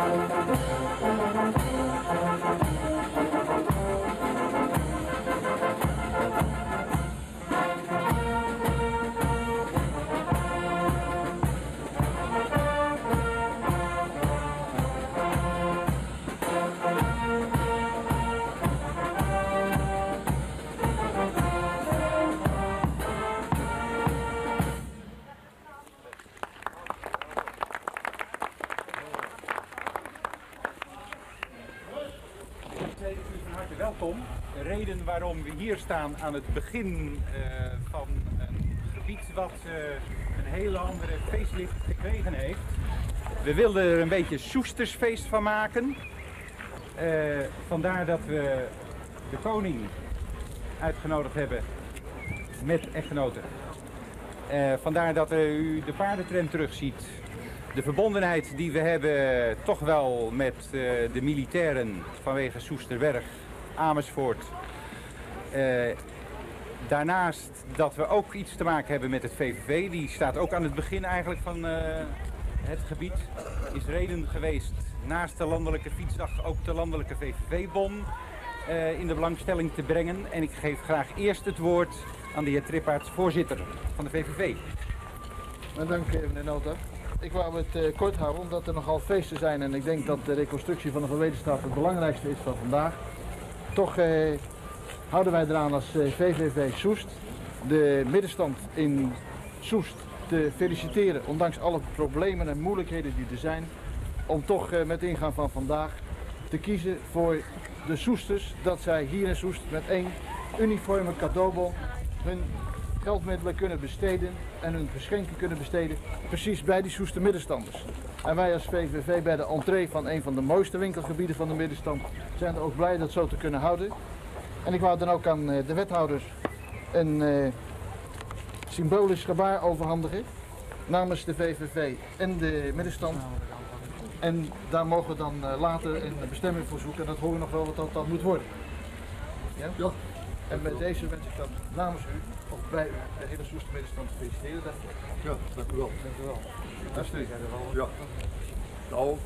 Música welkom. De reden waarom we hier staan aan het begin eh, van een gebied wat eh, een hele andere facelift gekregen heeft. We wilden er een beetje Soestersfeest van maken. Eh, vandaar dat we de koning uitgenodigd hebben met echtgenoten. Vandaar dat u de paardentrend terugziet. De verbondenheid die we hebben toch wel met de militairen vanwege Soesterberg, Amersfoort. Eh, daarnaast dat we ook iets te maken hebben met het VVV. Die staat ook aan het begin eigenlijk van eh, het gebied. Is reden geweest naast de landelijke fietsdag ook de landelijke VVV-bon eh, in de belangstelling te brengen. En ik geef graag eerst het woord aan de heer Trippaerts, voorzitter van de VVV. Nou, dank meneer Nota. Ik wou het kort houden omdat er nogal feesten zijn en ik denk dat de reconstructie van de Van Wedenstraat het belangrijkste is van vandaag. Toch eh, houden wij eraan als eh, VVV Soest de middenstand in Soest te feliciteren, ondanks alle problemen en moeilijkheden die er zijn, om toch eh, met ingang van vandaag te kiezen voor de Soesters, dat zij hier in Soest met één uniforme cadeaubon hun geldmiddelen kunnen besteden en hun geschenken kunnen besteden, precies bij die Soester middenstanders. En wij als VVV bij de entree van een van de mooiste winkelgebieden van de middenstand zijn er ook blij dat zo te kunnen houden. En ik wou dan ook aan eh, de wethouders een eh, symbolisch gebaar overhandigen namens de VVV en de middenstand. En daar mogen we dan eh, later een bestemming voor zoeken en dat horen we nog wel wat dat dan moet worden. Ja? Ja. En met deze wens ik dan namens u, of bij u, de hele Soester middenstand te feliciteren daarvoor. Ja, dank u wel. Dank u wel. Ja. Nou,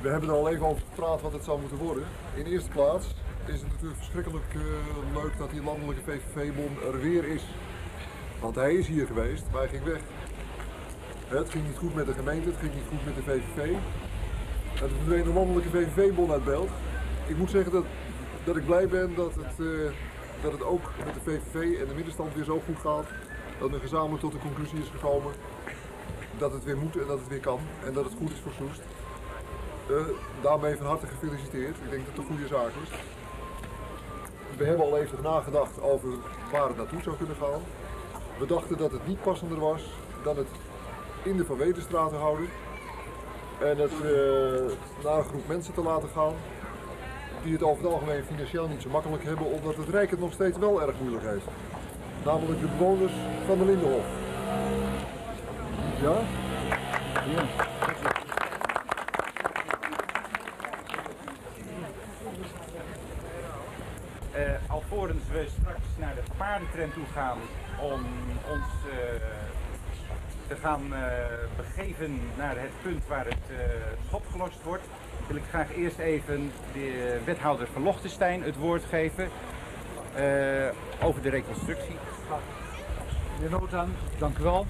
we hebben er al even over gepraat wat het zou moeten worden. In de eerste plaats is het natuurlijk verschrikkelijk eh, leuk dat die landelijke VVV-bond er weer is. Want hij is hier geweest, maar hij ging weg. Het ging niet goed met de gemeente, het ging niet goed met de VVV. Toen verdween de landelijke VVV-bond uit beeld. Ik moet zeggen dat, dat ik blij ben dat het, eh, dat het ook met de VVV en de middenstand weer zo goed gaat. Dat men gezamenlijk tot de conclusie is gekomen dat het weer moet en dat het weer kan en dat het goed is voor Soest. Eh, daarmee van harte gefeliciteerd. Ik denk dat het een goede zaak is. We hebben al even nagedacht over waar het naartoe zou kunnen gaan. We dachten dat het niet passender was dan het in de Van Wedenstraat te houden. En het eh, naar een groep mensen te laten gaan die het over het algemeen financieel niet zo makkelijk hebben, omdat het Rijk het nog steeds wel erg moeilijk heeft. Namelijk de bewoners van de Lindenhof. Ja? Eh, alvorens we straks naar de paardentrend toe gaan om ons eh, te gaan eh, begeven naar het punt waar het schop gelost wordt, wil ik graag eerst even de wethouder van Lochtenstein het woord geven over de reconstructie. Meneer Notan, dank u wel.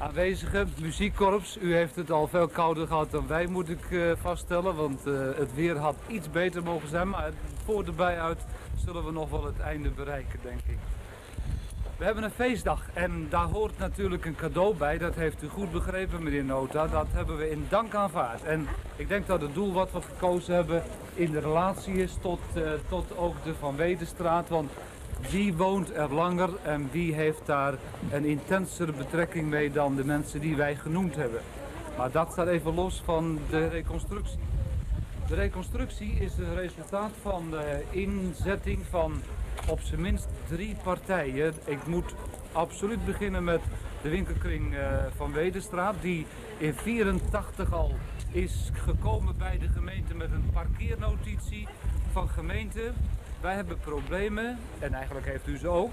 Aanwezigen, muziekkorps, u heeft het al veel kouder gehad dan wij, moet ik eh, vaststellen. Want eh, het weer had iets beter mogen zijn, maar voor de bij uit zullen we nog wel het einde bereiken, denk ik. We hebben een feestdag en daar hoort natuurlijk een cadeau bij. Dat heeft u goed begrepen, meneer Nota. Dat hebben we in dank aanvaard. En ik denk dat het doel wat we gekozen hebben in de relatie is tot, eh, tot ook de Van Wedenstraat. Want wie woont er langer en wie heeft daar een intensere betrekking mee dan de mensen die wij genoemd hebben. Maar dat staat even los van de reconstructie. De reconstructie is een resultaat van de inzetting van op zijn minst drie partijen. Ik moet absoluut beginnen met de winkelkring eh, van Wedenstraat, die in 84 al is gekomen bij de gemeente met een parkeernotitie van gemeente. Wij hebben problemen en eigenlijk heeft u ze ook.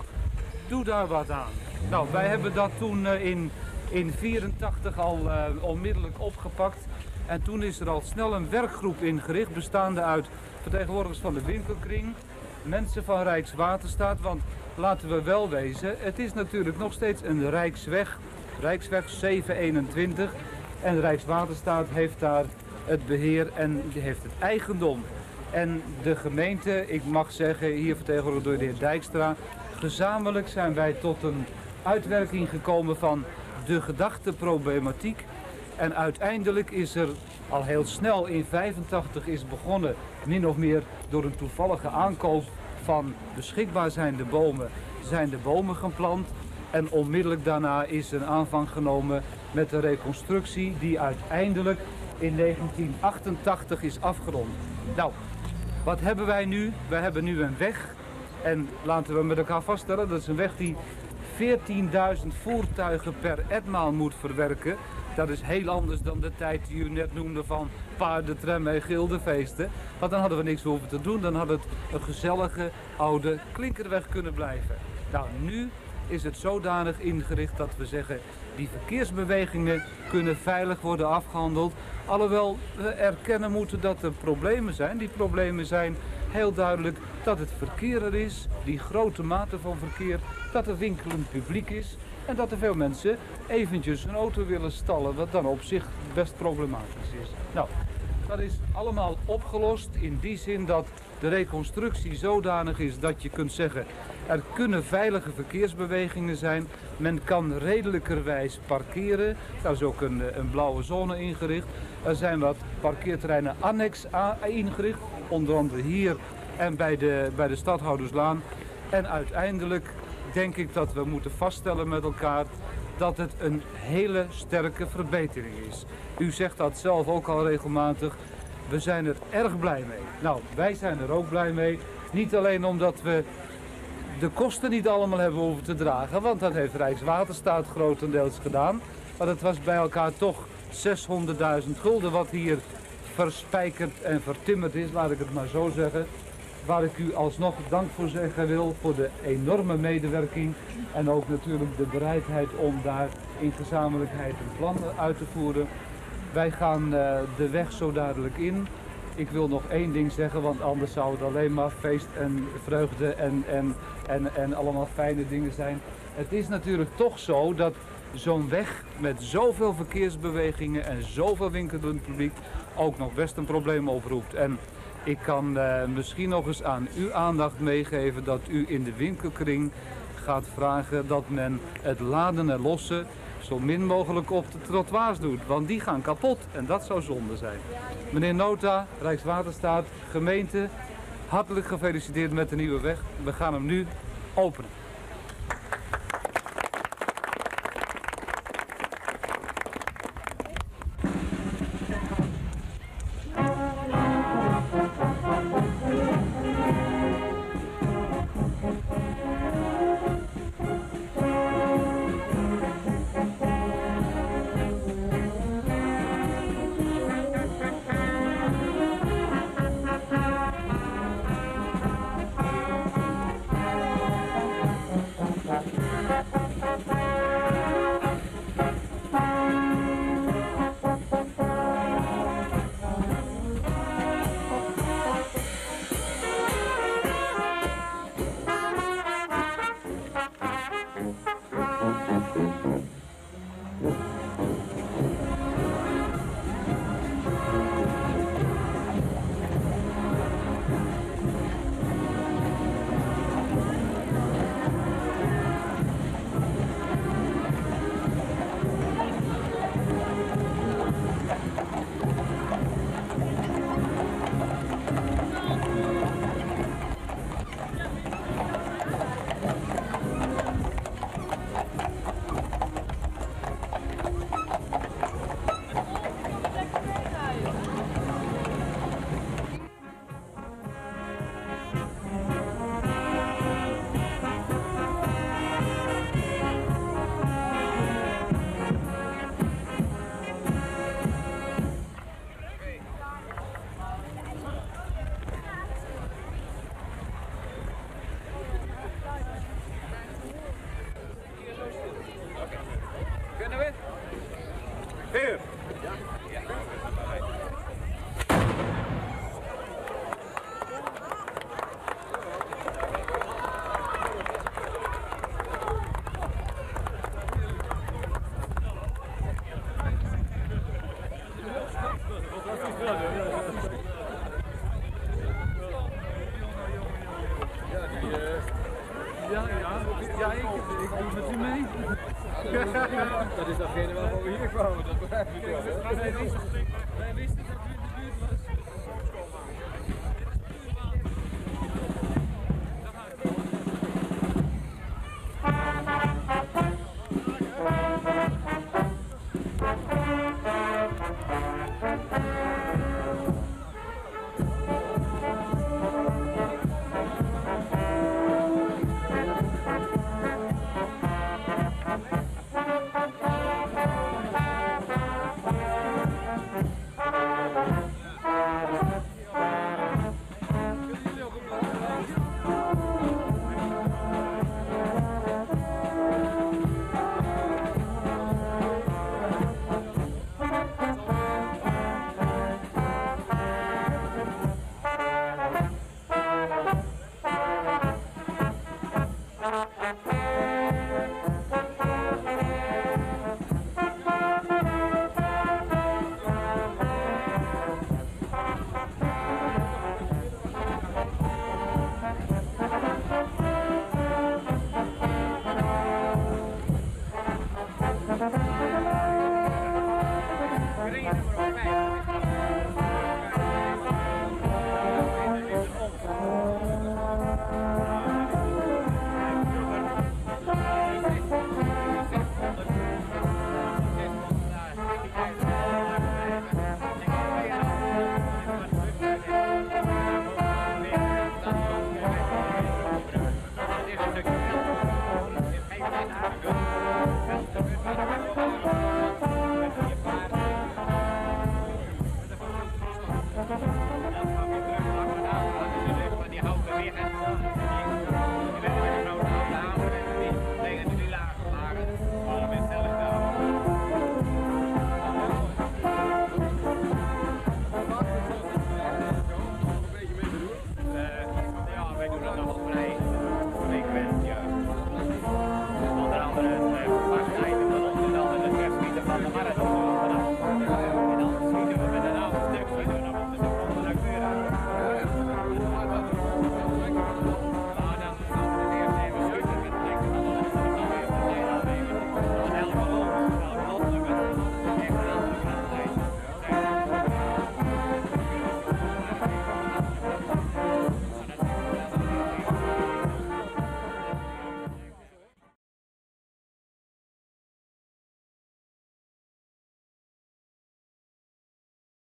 Doe daar wat aan. Nou, wij hebben dat toen eh, in, in 84 al eh, onmiddellijk opgepakt. En toen is er al snel een werkgroep ingericht, bestaande uit vertegenwoordigers van de winkelkring, mensen van Rijkswaterstaat. Want laten we wel wezen, het is natuurlijk nog steeds een Rijksweg, Rijksweg 721. En Rijkswaterstaat heeft daar het beheer en heeft het eigendom. En de gemeente, ik mag zeggen, hier vertegenwoordigd door de heer Dijkstra, gezamenlijk zijn wij tot een uitwerking gekomen van de gedachteproblematiek. En uiteindelijk is er al heel snel in 85 is begonnen, min of meer door een toevallige aankoop van beschikbaar zijnde bomen, zijn de bomen geplant. En onmiddellijk daarna is een aanvang genomen met de reconstructie die uiteindelijk in 1988 is afgerond. Nou, wat hebben wij nu? We hebben nu een weg. En laten we met elkaar vaststellen, dat is een weg die 14.000 voertuigen per etmaal moet verwerken. Dat is heel anders dan de tijd die u net noemde van paardentram en gildefeesten. Want dan hadden we niks hoeven te doen. Dan had het een gezellige oude klinkerweg kunnen blijven. Nou, nu is het zodanig ingericht dat we zeggen die verkeersbewegingen kunnen veilig worden afgehandeld. Alhoewel we erkennen moeten dat er problemen zijn. Die problemen zijn heel duidelijk dat het verkeer er is, die grote mate van verkeer, dat er winkelend publiek is en dat er veel mensen eventjes een auto willen stallen, wat dan op zich best problematisch is. Nou, dat is allemaal opgelost in die zin dat de reconstructie zodanig is dat je kunt zeggen er kunnen veilige verkeersbewegingen zijn. Men kan redelijkerwijs parkeren. Daar is ook een, een blauwe zone ingericht. Er zijn wat parkeerterreinen annex ingericht. Onder andere hier en bij de, bij de Stadhouderslaan. En uiteindelijk denk ik dat we moeten vaststellen met elkaar dat het een hele sterke verbetering is. U zegt dat zelf ook al regelmatig. We zijn er erg blij mee. Nou, wij zijn er ook blij mee. Niet alleen omdat we de kosten niet allemaal hebben hoeven te dragen, want dat heeft Rijkswaterstaat grotendeels gedaan. Maar het was bij elkaar toch 600.000 gulden wat hier verspijkerd en vertimmerd is, laat ik het maar zo zeggen. Waar ik u alsnog dank voor zeggen wil voor de enorme medewerking en ook natuurlijk de bereidheid om daar in gezamenlijkheid een plan uit te voeren. Wij gaan uh, de weg zo duidelijk in. Ik wil nog één ding zeggen, want anders zou het alleen maar feest en vreugde en, en, en, en allemaal fijne dingen zijn. Het is natuurlijk toch zo dat zo'n weg met zoveel verkeersbewegingen en zoveel winkelend publiek ook nog best een probleem oproept. En ik kan uh, misschien nog eens aan uw aandacht meegeven dat u in de winkelkring gaat vragen dat men het laden en lossen zo min mogelijk op de trottoirs doet. Want die gaan kapot en dat zou zonde zijn. Meneer Nota, Rijkswaterstaat, gemeente, hartelijk gefeliciteerd met de nieuwe weg. We gaan hem nu openen. Ja, ik, ik doe met u mee. Dat is datgene waarvan we hier komen. dat ik.